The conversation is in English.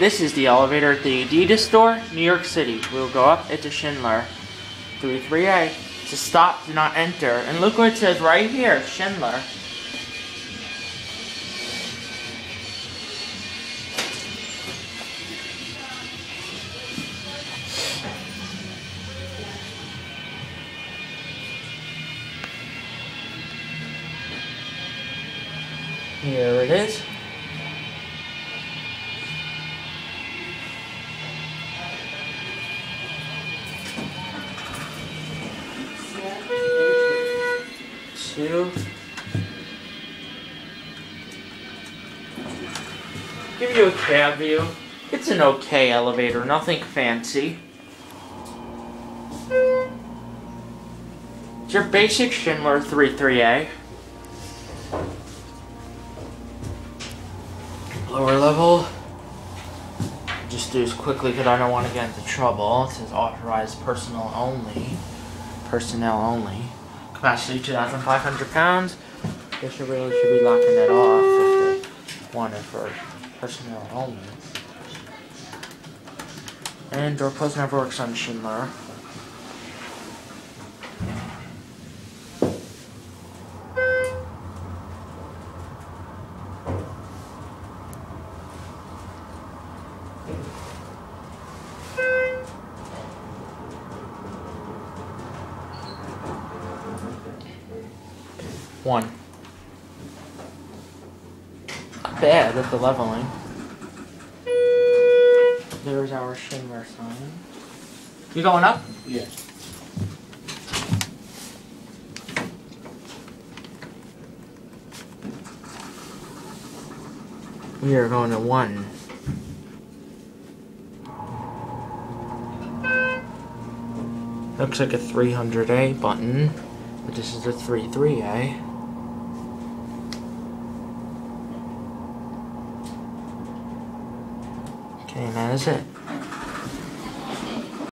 This is the elevator at the Adidas store, New York City. We'll go up into Schindler. 33A. To stop, do not enter. And look what it says right here, Schindler. Here it is. Two. Give you a cab view. It's an okay elevator, nothing fancy. It's your basic Schindler 33A. Lower level. Just do this quickly because I don't want to get into trouble. It says authorized personnel only. Personnel only. Capacity 2,500 pounds. They should really should be locking that off if they want it for personnel only. And door close never works on Schindler. One. Not bad at the leveling. There's our Schindler sign. You going up? Yeah. We are going to one. Looks like a 300A button, but this is a 33A. Okay, and that is it.